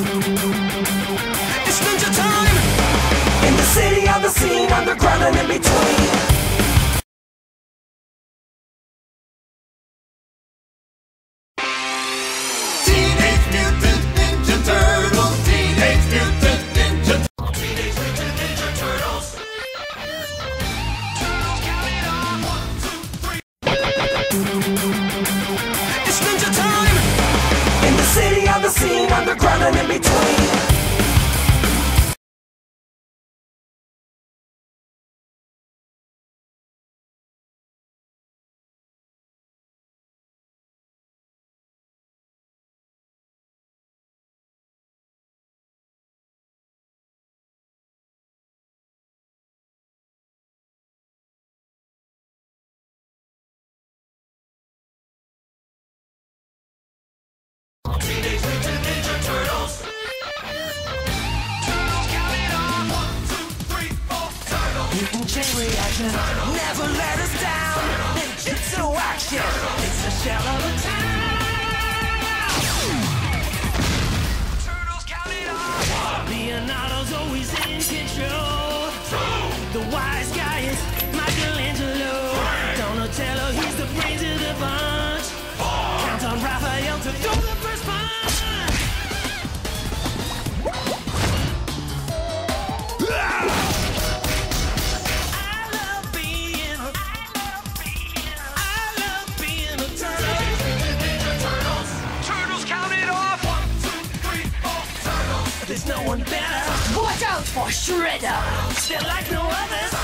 It's just- enemy too You can change reaction. Never let us down. It's Ninjutsu action. It's a shell of a town. there's no one better. Watch out for Shredder! They're like no others.